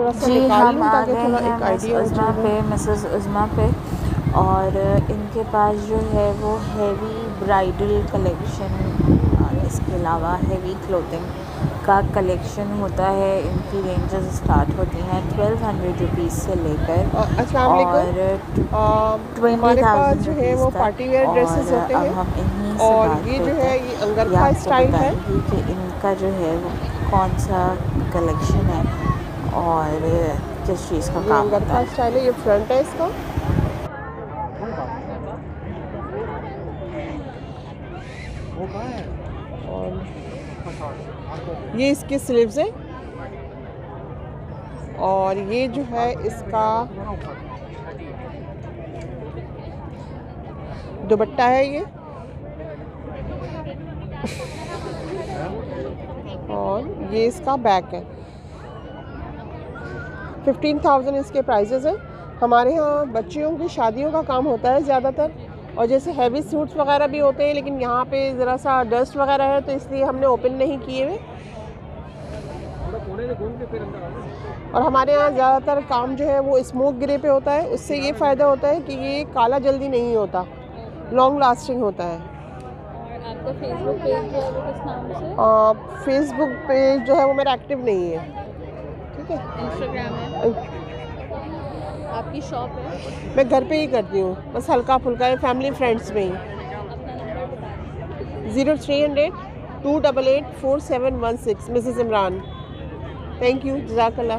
थोड़ा सा जी निकाल हम आ गए हैं मिस उज़मा पे मिसेस उज़मा पे। और इनके पास जो है वो हैवी ब्राइडल कलेक्शन इसके अलावा हैवी क्लोथिंग का कलेक्शन होता है। इनकी रेंजेस स्टार्ट होती हैं ट्वेल्व हंड्रेड रुपीज़ से लेकर और ट्वेंटी थाउज़ेंड जो है वो पार्टी वेयर ड्रेसेस होते हैं। हम इन्हीं से और ये जो है ये ये अंगरखा स्टाइल है। कि इनका जो है वो कौन सा कलेक्शन है। और किस चीज़ का काम होता है स्टाइल है? ये फ्रंट है इसका। और ये इसके स्लीव्स हैं। और ये जो है इसका दुपट्टा है ये। और ये इसका बैक है। फिफ्टीन थाउज़ेंड इसके प्राइजेज़ हैं। हमारे यहाँ बच्चियों की शादियों का काम होता है ज़्यादातर और जैसे हैवी सूट्स वगैरह भी होते हैं लेकिन यहाँ पे ज़रा सा डस्ट वगैरह है तो इसलिए हमने ओपन नहीं किए हुए। और हमारे यहाँ ज़्यादातर काम जो है वो स्मोक ग्रे पे होता है। उससे ये फ़ायदा होता है कि ये काला जल्दी नहीं होता लॉन्ग लास्टिंग होता है। आपका फेसबुक पेज जो है वो किस नाम से? फेसबुक पेज जो है वो मेरा एक्टिव नहीं है। ठीक है। इंस्टाग्राम है। आपकी शॉप है। मैं घर पे ही करती हूँ बस हल्का फुल्का है फैमिली फ्रेंड्स में ही। Zero three hundred two double eight four seven one six Mrs Imran thank you जजाकल्ला